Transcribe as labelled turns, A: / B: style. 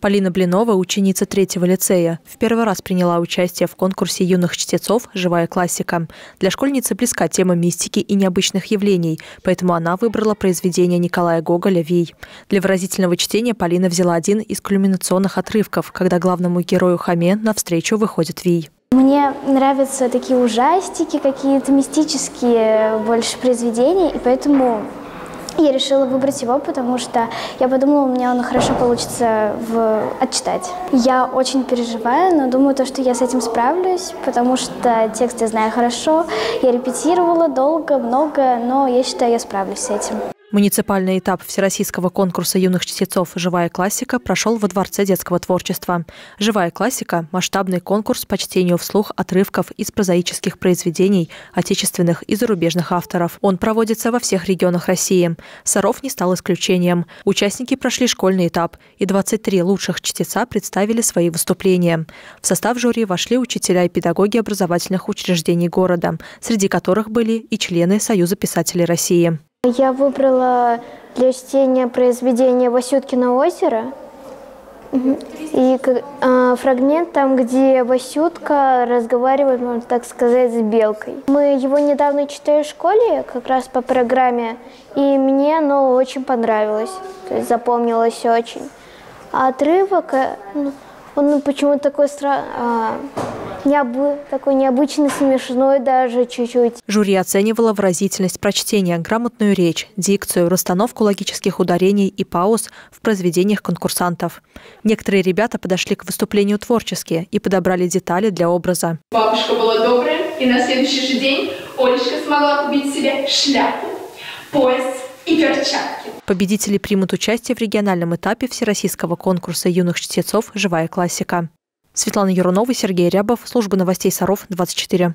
A: Полина Блинова, ученица третьего лицея, в первый раз приняла участие в конкурсе юных чтецов «Живая классика». Для школьницы близка тема мистики и необычных явлений, поэтому она выбрала произведение Николая Гоголя «Вий». Для выразительного чтения Полина взяла один из кульминационных отрывков, когда главному герою Хаме навстречу выходит Вий.
B: Мне нравятся такие ужастики, какие-то мистические больше произведения, и поэтому я решила выбрать его, потому что я подумала, у меня он хорошо получится в... отчитать. Я очень переживаю, но думаю, то, что я с этим справлюсь, потому что текст я знаю хорошо. Я репетировала долго, много, но я считаю, я справлюсь с этим.
A: Муниципальный этап Всероссийского конкурса юных чтецов «Живая классика» прошел во Дворце детского творчества. «Живая классика» – масштабный конкурс по чтению вслух отрывков из прозаических произведений отечественных и зарубежных авторов. Он проводится во всех регионах России. Саров не стал исключением. Участники прошли школьный этап, и 23 лучших чтеца представили свои выступления. В состав жюри вошли учителя и педагоги образовательных учреждений города, среди которых были и члены Союза писателей России.
B: Я выбрала для чтения произведение «Васюткино озеро». И э, фрагмент там, где Васютка разговаривает, можно так сказать, с белкой. Мы его недавно читали в школе, как раз по программе, и мне оно очень понравилось, то есть запомнилось очень. А отрывок, э, ну, он почему-то такой странный, необы... такой необычный, смешной даже чуть-чуть.
A: Жюри оценивало выразительность прочтения, грамотную речь, дикцию, расстановку логических ударений и пауз в произведениях конкурсантов. Некоторые ребята подошли к выступлению творчески и подобрали детали для образа.
C: Бабушка была добрая, и на следующий же день Олечка смогла купить себе шляпу, пояс и перчатки.
A: Победители примут участие в региональном этапе Всероссийского конкурса юных чтецов «Живая классика». Светлана Ярунова, Сергей Рябов, служба новостей Саров, 24.